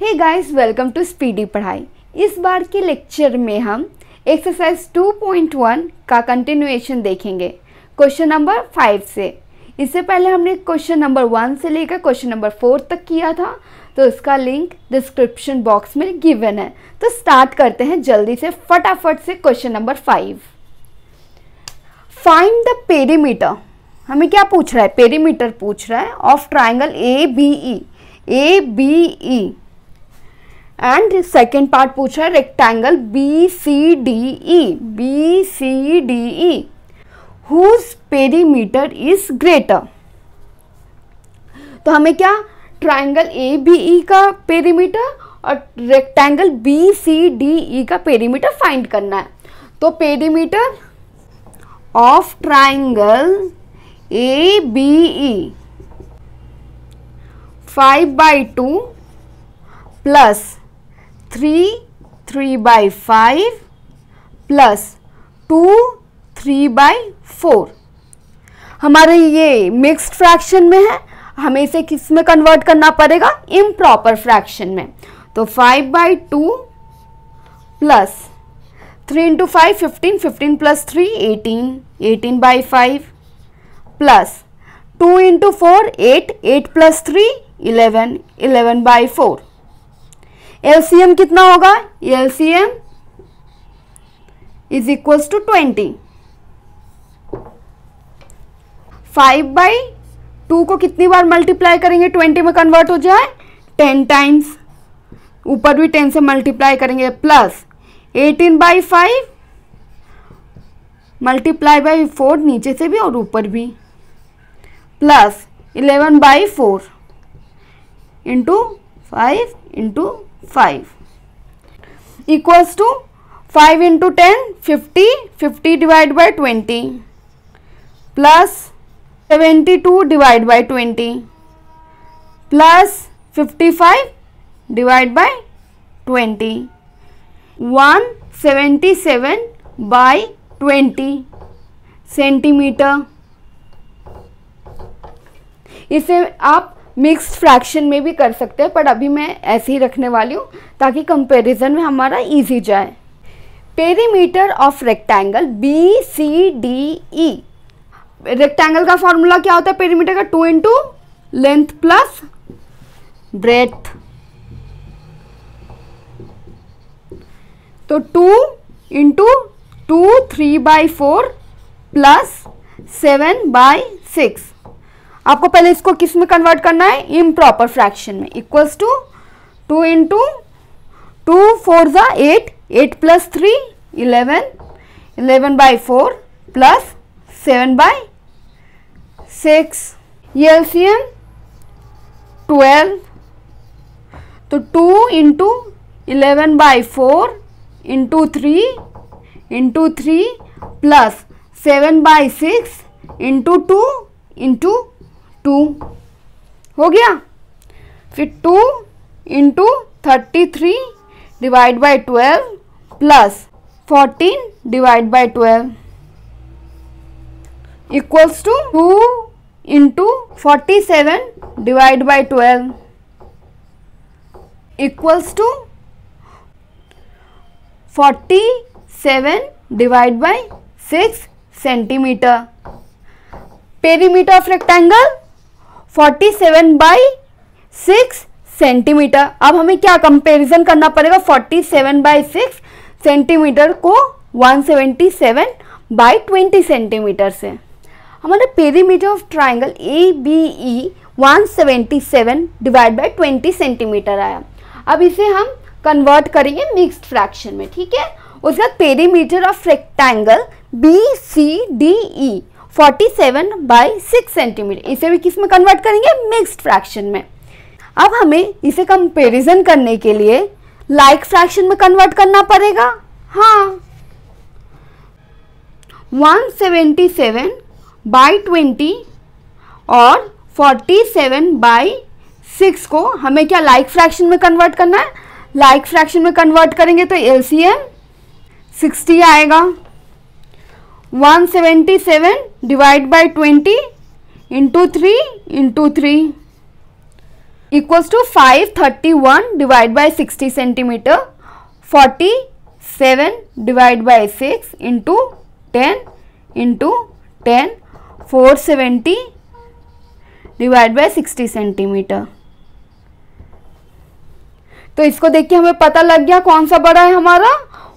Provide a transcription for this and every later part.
Hey guys welcome to speedy पढ़ाई इस बार के लेक्चर में हम एक्सरसाइज 2.1 का कंटिन्यूएशन देखेंगे। क्वेश्चन नंबर फाइव से। इससे पहले हमने क्वेश्चन नंबर वन से लेकर क्वेश्चन नंबर फोर तक किया था तो इसका लिंक डिस्क्रिप्शन बॉक्स में गिवन है। तो स्टार्ट करते हैं जल्दी से, फटाफट से question number five find the perimeter हमें क्या पूछ रहा है? पेरीमीटर पूछ रहा है of triangle A B E A B E and second part पूछा है rectangle B C D E B C D E whose perimeter is greater तो हमें क्या? ट्राइंगल ए बी ई का पेरीमीटर और rectangle B C D E का perimeter find करना है। तो perimeter of triangle A B E five by two plus three three by five plus two three by four हमारे ये mixed fraction में है, हमें इसे किसमें कन्वर्ट करना पड़ेगा? इम्प्रॉपर फ्रैक्शन में। तो five by two plus three into five fifteen fifteen plus three eighteen eighteen by five plus two into four eight eight plus three eleven eleven by four LCM कितना होगा? LCM is equals to twenty five by two को कितनी बार multiply करेंगे? Twenty में convert हो जाए ten times ऊपर भी टेन से मल्टीप्लाई करेंगे plus eighteen by five multiply by four नीचे से भी और ऊपर भी. Plus eleven by four into five into five equals to five into ten fifty fifty divide by twenty plus seventy two divide by twenty plus fifty five divide by twenty one seventy seven by twenty centimetre इसे आप mixed fraction में भी कर सकते हैं, पर अभी मैं ऐसे ही रखने वाली हूँ ताकि कंपैरिजन में हमारा इजी जाए। Perimeter of rectangle B C D E rectangle का फॉर्मूला क्या होता है? पेरीमीटर का two into length plus breadth तो two into two three by four plus seven by six आपको पहले इसको किसमें कन्वर्ट करना है? इम प्रॉपर फ्रैक्शन में equals to two into two four ज़ा eight eight plus three eleven eleven by four plus seven by six ये LCM twelve तो two into eleven by four into three into three plus seven by six into two into two, हो गया? फिर two into thirty three divide by twelve plus fourteen divide by twelve equals to two into forty seven divide by twelve equals to forty seven divide by six centimetre perimeter of rectangle 47 by six centimetre अब हमें क्या comparison करना पड़ेगा? 47 by six centimetre को 177 by 20 centimetre से। हमारे perimeter of triangle A B E 177 divide by 20 centimetre आया। अब इसे हम कन्वर्ट करेंगे मिक्स्ड फ्रैक्शन में, ठीक है? उसके बाद perimeter of rectangle B C D E 47 by six centimetre इसे भी किसमें कन्वर्ट करेंगे? मिक्स्ड फ्रैक्शन में. अब हमें इसे कंपेरिजन करने के लिए लाइक like फ्रैक्शन में कन्वर्ट करना पड़ेगा। हाँ। 177 बाई ट्वेंटी और 47 बाई सिक्स को हमें क्या लाइक like फ्रैक्शन में कन्वर्ट करना है? लाइक like फ्रैक्शन में कन्वर्ट करेंगे तो एलसीएम 60 आएगा। 177 divide by twenty into three into three equals to 531 divide by sixty centimetre 47 divide by six into ten into ten 470 divide by 60 centimetre तो इसको देख के हमें पता लग गया कौन सा बड़ा है हमारा?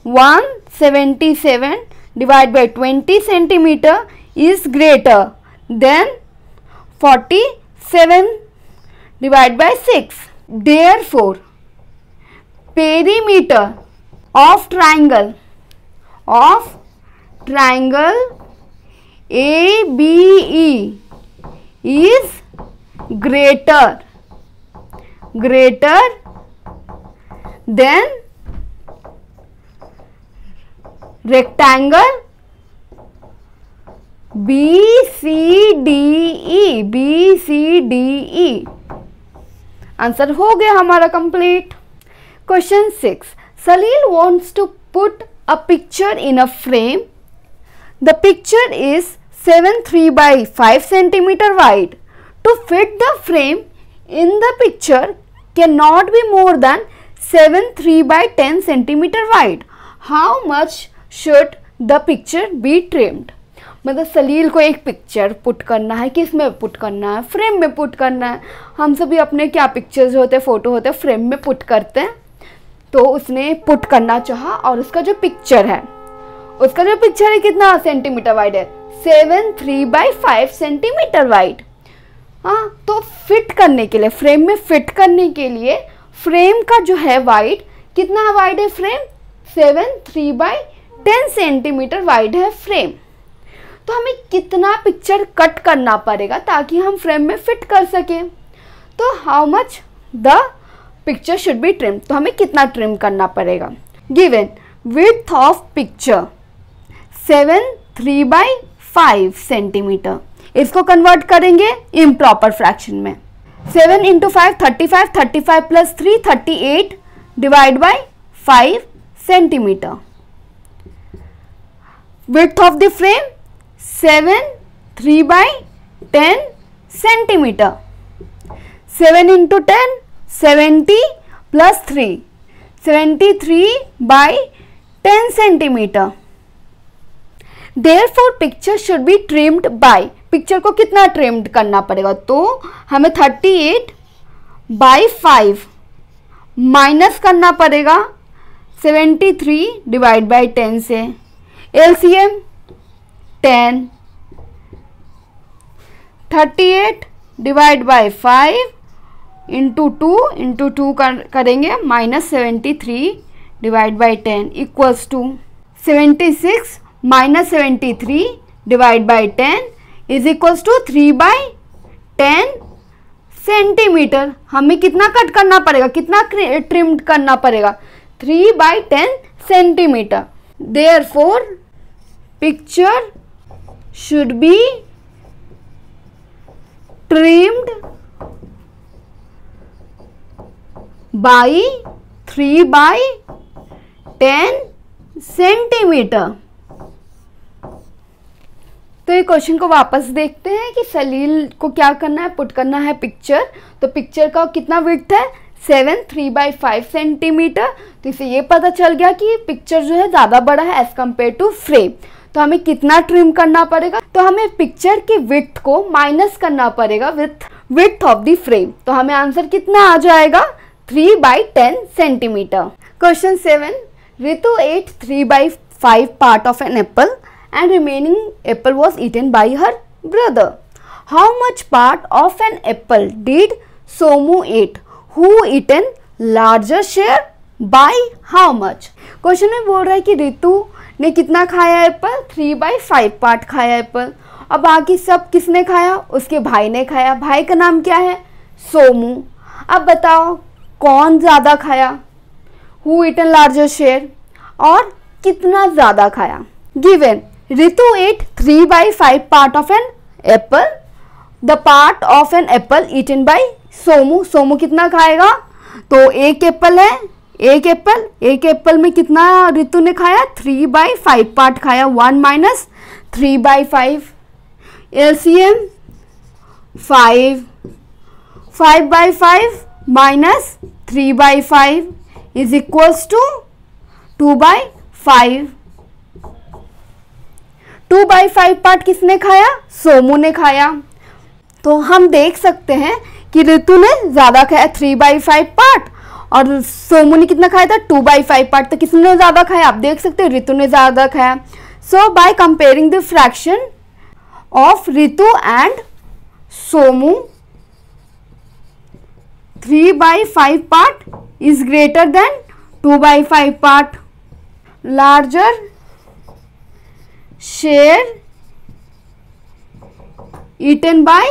One seventy seven divided by 20 centimeter is greater than 47 divided by 6. Therefore, perimeter of triangle of triangle ABE is greater greater than rectangle B, C, D E B, C, D E. Answer हो गया हमारा complete question six Salil wants to put a picture in a frame the picture is seven three by five centimetre wide to fit the frame in the picture can not be more than seven three by ten centimetre wide how should the picture be trimmed मतलब सलील को एक picture put करना है, किसमें put करना है? Frame में put करना है। हम सभी अपने क्या पिक्चर्स होते हैं फ़ोटो होते हैं फ्रेम में पुट करते हैं। तो उसने पुट करना चाहा और उसका जो पिक्चर है, उसका जो पिक्चर है कितना सेंटीमीटर वाइड है? Seven three by five centimetre wide हाँ तो फिट करने के लिए फ्रेम में फिट करने के लिए फ्रेम का जो है वाइड कितना वाइड है frame seven three by ten centimetre wide है फ्रेम। तो हमें कितना पिक्चर कट करना पड़ेगा ताकि हम फ्रेम में फिट कर सकें? तो how much the picture should be trim तो हमें कितना ट्रिम करना पड़ेगा? Given width of picture seven three by five centimetre इसको कन्वर्ट करेंगे इम्प्रॉपर फ्रैक्शन में। Seven into five thirty five thirty five plus three thirty eight divide by five centimetre width of the frame seven three by ten centimetre seven into ten seventy plus three seventy three by ten centimetre therefore picture should be trimmed by picture को कितना trimmed करना पड़ेगा? तो हमें thirty eight by five minus करना पड़ेगा. Seventy three divide by ten से. L C M ten thirty eight divide by five into two into two करेंगे minus seventy three divide by ten equals to seventy six minus seventy three divide by ten is equals to three by ten centimetre हमें कितना cut करना पड़ेगा? कितना trim करना पड़ेगा? Three by ten centimetre therefore picture should be trimmed by three by ten centimetre तो ये question को वापस देखते हैं कि सलील को क्या करना है पुट करना है पिक्चर तो पिक्चर का कितना विथ है? Seven three by five centimetre तो इसे ये पता चल गया कि पिक्चर जो है, ज़्यादा बड़ा है एज कंपेयर टू फ्रेम तो हमें कितना ट्रिम करना पड़ेगा तो हमें पिक्चर के विथ को माइनस करना पड़ेगा width width of the frame तो हमें आंसर कितना आ जाएगा three by ten centimetre question seven Ritu ate three by five part of an apple and remaining apple was eaten by her brother. How much part of an apple did Somu eat? Who eaten larger share? by how much? Question में बोल रहा है कि रितु ने कितना खाया apple? Three by five part खाया apple. और बाकी सब किसने खाया? उसके भाई ने खाया। भाई का नाम क्या है? सोमू। अब बताओ, कौन ज़्यादा खाया? हु इटन लार्जर शेयर और कितना ज़्यादा खाया? Given Ritu ate 3 by 5 part of an apple. The part of an apple eaten by Somu. Somu कितना खाएगा? तो एक एप्पल है एक एप्पल एक एप्पल में कितना ऋतु ने खाया? थ्री बाई फाइव पार्ट खाया। One minus three by five L C M five five by five minus three by five is equals to two by five two by five part किसने खाया? सोमू ने खाया। तो हम देख सकते हैं कि ऋतु ने ज़्यादा खाया। थ्री बाई फाइव पार्ट और सोमू ने कितना खाया था? टू बाई फाइव पार्ट तो किसने ज़्यादा खाया? आप देख सकते हो ऋतु ने ज़्यादा खाया। So by comparing the fraction of Ritu and Somu three by five part is greater than two by five part larger share eaten by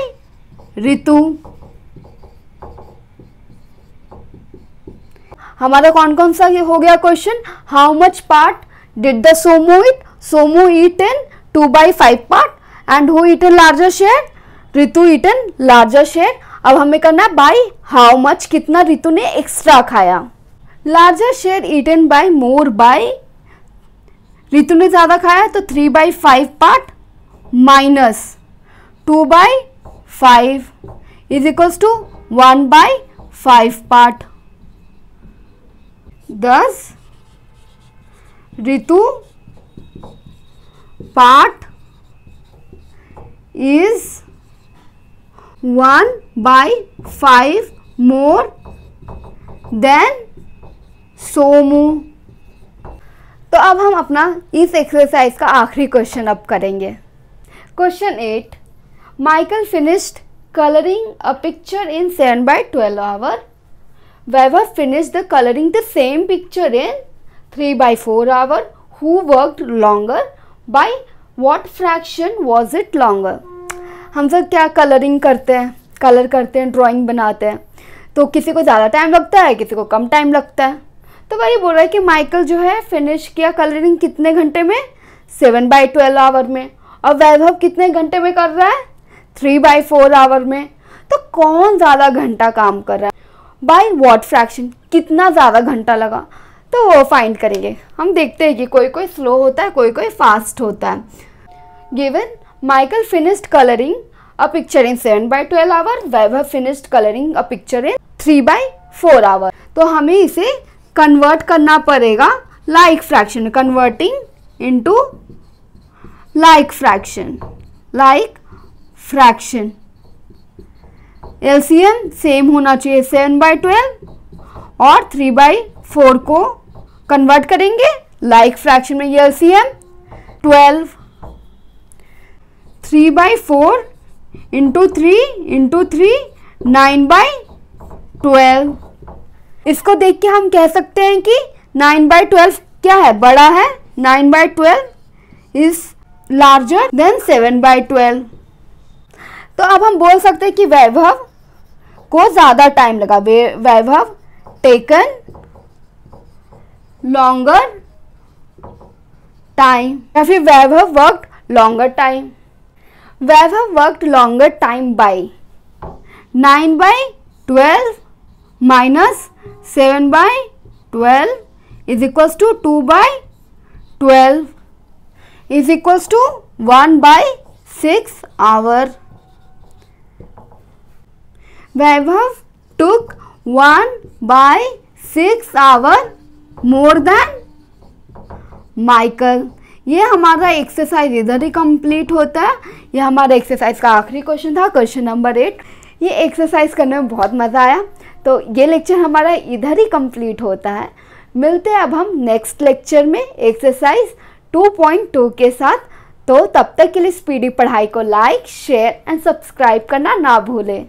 Ritu. हमारा कौन कौन सा ये हो गया question how much part did the Somu eat Somu eat in two by five part and who eat in larger share Ritu eat in larger share अब हमें करना है बाई हाउ मच कितना ऋतु ने एक्स्ट्रा खाया। Larger share eaten by more by Ritu ने ज़्यादा खाया तो three by five part minus two by five is equals to one by five part दस, Ritu part is one by five more than Somu तो अब हम अपना इस एक्सरसाइज का आखिरी क्वेश्चन अब करेंगे question eight Michael finished coloring a picture in 7 by 12 hour. Weber finished the coloring the same picture in 3 by 4 hour. Who worked longer? By what fraction was it longer? हम सब क्या colouring करते हैं colour करते हैं drawing बनाते हैं तो किसी को ज़्यादा टाइम लगता है, किसी को कम टाइम लगता है तो वही बोल रहा है कि माइकल जो है फिनिश किया कलरिंग कितने घंटे में सेवन बाई ट्वेल्व आवर में और वैभव कितने घंटे में कर रहा है थ्री बाई फोर आवर में तो कौन ज़्यादा घंटा काम कर रहा है बाई वॉट फ्रैक्शन कितना ज़्यादा घंटा लगा? तो वो फाइंड करेंगे। हम देखते हैं कि कोई कोई स्लो होता है कोई कोई फास्ट होता है। Given Michael finished colouring a picture in seven by twelve hour Vaibhav finished colouring a picture in three by four hour तो हमें इसे कन्वर्ट करना पड़ेगा like fraction converting into like fraction like fraction LCM same होना चाहिए, seven by twelve और three by four को convert करेंगे। लाइक like फ्रैक्शन में ये LCM twelve, three by four into three into three, nine by twelve. इसको देख के हम कह सकते हैं कि नाइन बाई ट्वेल्व क्या है? बड़ा है। Nine by twelve is larger than seven by twelve तो अब हम बोल सकते हैं कि वैभव को ज़्यादा टाइम लगा। वैभव, टेकन लॉन्गर टाइम या फिर Vaibhav work longer time Vaibhav work longer time by nine by twelve minus seven by twelve is equals to two by twelve is equals to one by six hour Vaibhav took one by six hour more than Michael ये हमारा exercise इधर ही complete होता है। ये हमारा exercise का आखिरी question था क्वेश्चन नंबर एट ये एक्सरसाइज करने में बहुत मज़ा आया। तो ये लेक्चर हमारा इधर ही कंप्लीट होता है। मिलते हैं अब हम नेक्स्ट लेक्चर में एक्सरसाइज 2.2 के साथ। तो तब तक के लिए स्पीडी पढ़ाई को लाइक शेयर एंड सब्सक्राइब करना ना भूलें।